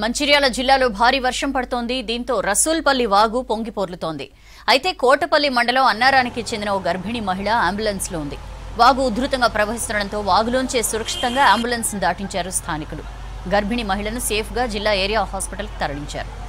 మంచిర్యాల జిల్లాలో భారీ వర్షం పడుతోంది. దీంతో రసూల్పల్లి వాగు పొంగిపోర్లుతోంది అయితే కోటపల్లి మండలం అన్నారానికి చెందిన ఓ గర్భిణీ మహిళ అంబులెన్స్లో ఉంది. వాగు ఉధృతంగా ప్రవహిస్తుండటంతో వాగులోంచే సురక్షితంగా అంబులెన్స్ దాటించారు స్థానికులు. గర్భిణీ మహిళను సేఫ్గా జిల్లా ఏరియా హాస్పిటల్కి తరలించారు.